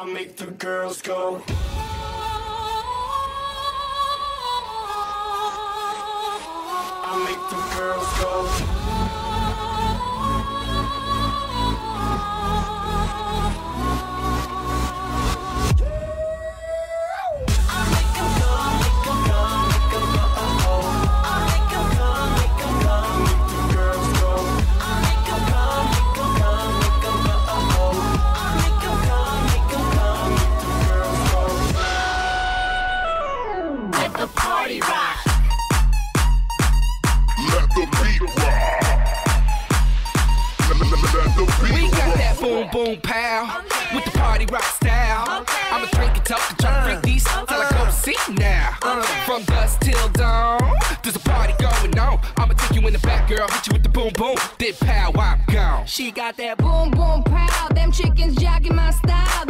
I make the girls go. I make the girls go. Boom boom pow with the party rock style. I'ma drink it up try to freak uh. these till I go sleep now. Uh. From dusk till dawn, there's a party going on. I'ma take you in the back, girl, hit you with the boom boom, then pow, I'm gone. She got that boom boom pow. Them chickens jogging my style.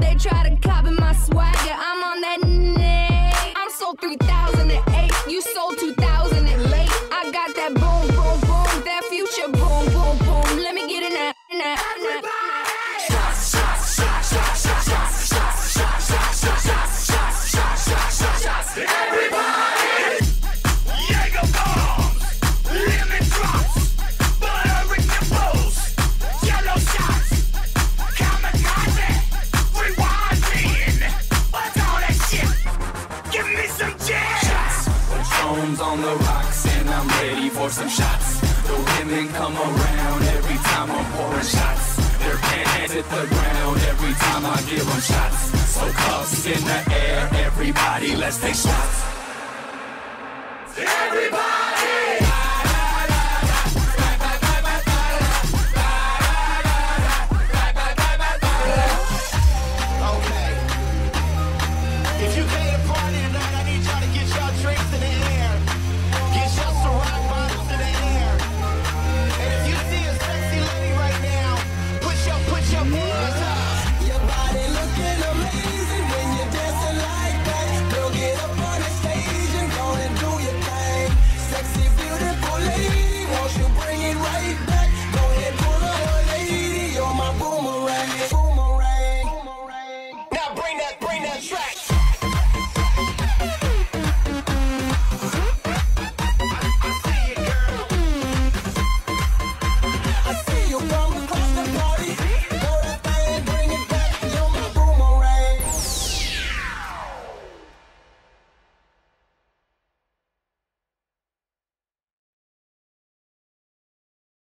On the rocks and I'm ready for some shots. The women come around every time I'm pouring shots. Their pants hit the ground every time I give them shots. So cuffs in the air, everybody, let's take shots.